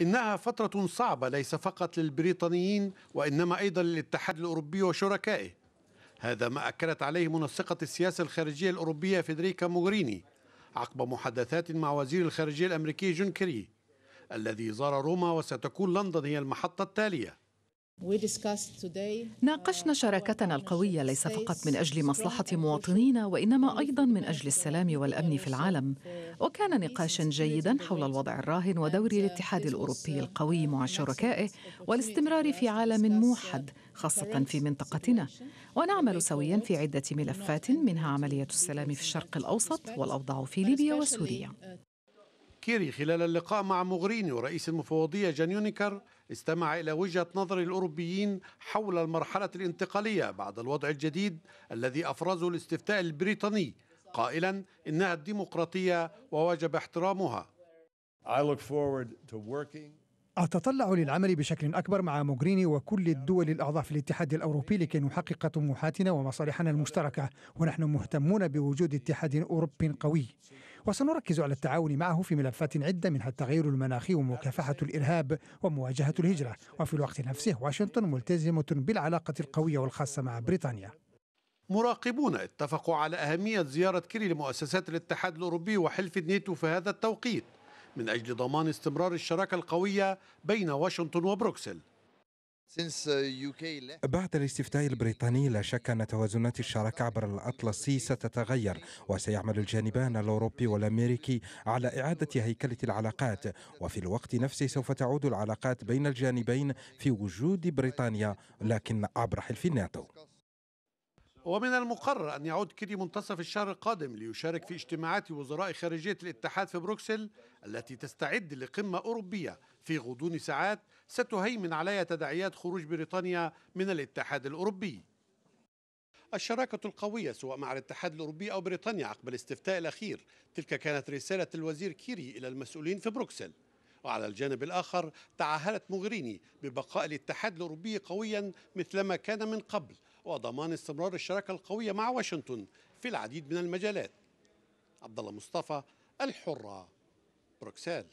إنها فترة صعبة ليس فقط للبريطانيين وإنما أيضا للاتحاد الأوروبي وشركائه. هذا ما أكدت عليه منسقة السياسة الخارجية الأوروبية فيدريكا موغريني عقب محادثات مع وزير الخارجية الأمريكي جون كيري الذي زار روما وستكون لندن هي المحطة التالية. ناقشنا شراكتنا القوية ليس فقط من أجل مصلحة مواطنينا وإنما أيضا من أجل السلام والأمن في العالم. وكان نقاشا جيدا حول الوضع الراهن ودور الاتحاد الأوروبي القوي مع شركائه والاستمرار في عالم موحد خاصة في منطقتنا. ونعمل سويا في عدة ملفات منها عملية السلام في الشرق الأوسط والأوضاع في ليبيا وسوريا. كيري خلال اللقاء مع موغريني ورئيس المفوضية جان يونيكر استمع إلى وجهة نظر الأوروبيين حول المرحلة الانتقالية بعد الوضع الجديد الذي أفرزه الاستفتاء البريطاني. قائلا إنها الديمقراطية ووجب احترامها. أتطلع للعمل بشكل أكبر مع موغريني وكل الدول الأعضاء في الاتحاد الأوروبي لكي نحقق طموحاتنا ومصالحنا المشتركة ونحن مهتمون بوجود اتحاد أوروبي قوي. وسنركز على التعاون معه في ملفات عدة منها التغير المناخي ومكافحة الإرهاب ومواجهة الهجرة. وفي الوقت نفسه واشنطن ملتزمة بالعلاقة القوية والخاصة مع بريطانيا. مراقبون اتفقوا على أهمية زيارة كيري لمؤسسات الاتحاد الأوروبي وحلف الناتو في هذا التوقيت. من أجل ضمان استمرار الشراكة القوية بين واشنطن وبروكسل. بعد الاستفتاء البريطاني لا شك أن توازنات الشراكة عبر الأطلسي ستتغير وسيعمل الجانبان الأوروبي والأمريكي على إعادة هيكلة العلاقات. وفي الوقت نفسه سوف تعود العلاقات بين الجانبين في وجود بريطانيا لكن عبر حلف الناتو. ومن المقرر أن يعود كيري منتصف الشهر القادم ليشارك في اجتماعات وزراء خارجية الاتحاد في بروكسل التي تستعد لقمة أوروبية في غضون ساعات ستهيمن عليها تداعيات خروج بريطانيا من الاتحاد الأوروبي. الشراكة القوية سواء مع الاتحاد الأوروبي أو بريطانيا عقب الاستفتاء الأخير تلك كانت رسالة الوزير كيري إلى المسؤولين في بروكسل. وعلى الجانب الآخر تعهدت موغريني ببقاء الاتحاد الأوروبي قويا مثلما كان من قبل وضمان استمرار الشراكة القوية مع واشنطن في العديد من المجالات. عبد الله مصطفى الحرة بروكسل.